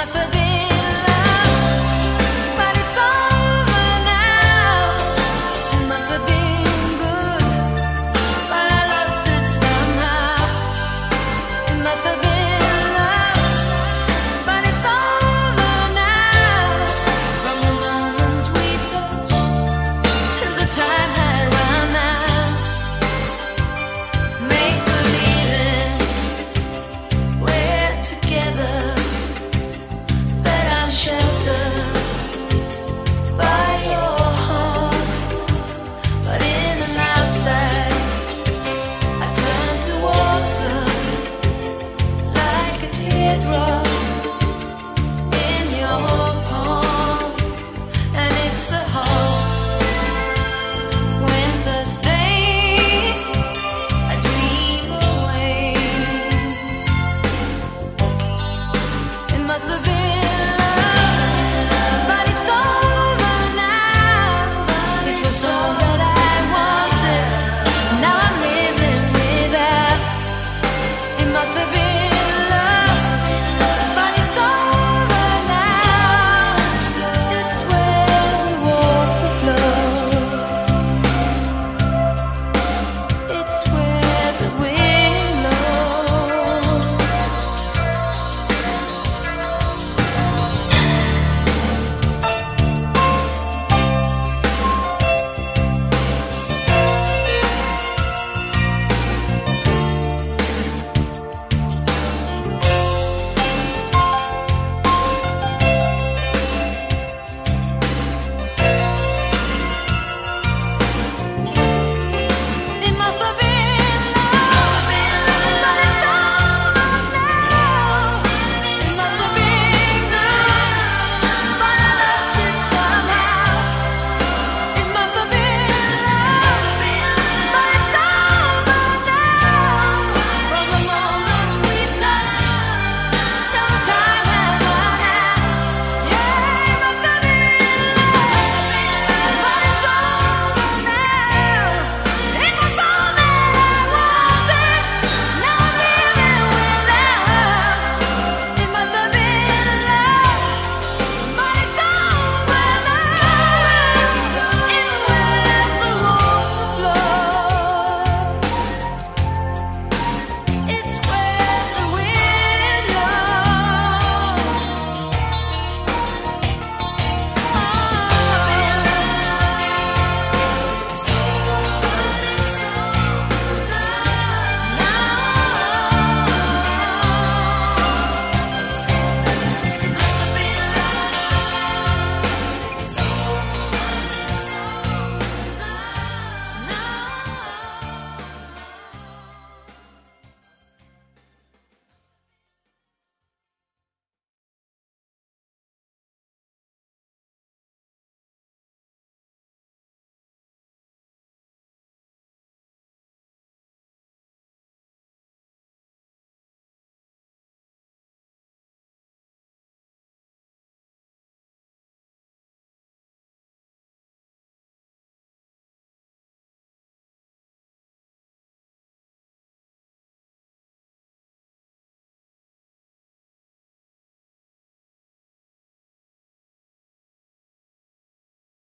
must have been